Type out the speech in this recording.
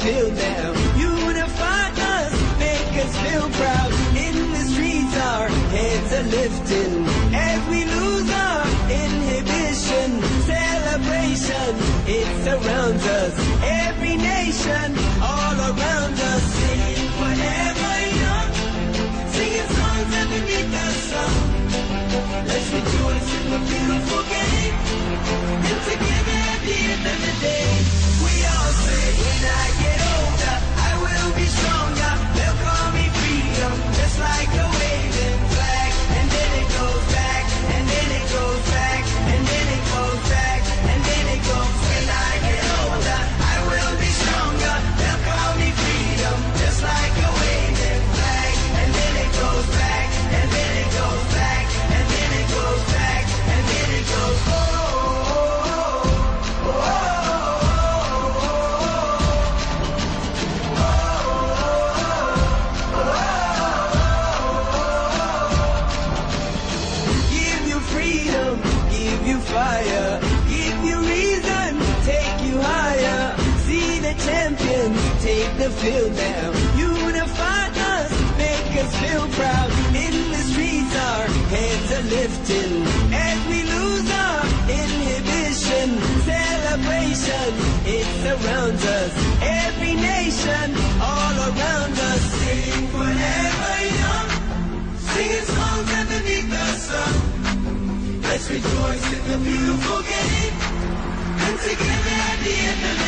field now. Unify us, make us feel proud. In the streets, our heads are lifting as we lose our inhibition. Celebration, it surrounds us. Every nation, all around us, sing forever young, singing songs underneath the sun. Let's rejoice in the beautiful take the field now. Unify us, make us feel proud. In the streets, our heads are lifting as we lose our inhibition. Celebration, it surrounds us. Every nation, all around us, sing forever young. Singing songs underneath the sun. Let's rejoice in the beautiful game. And together at the end of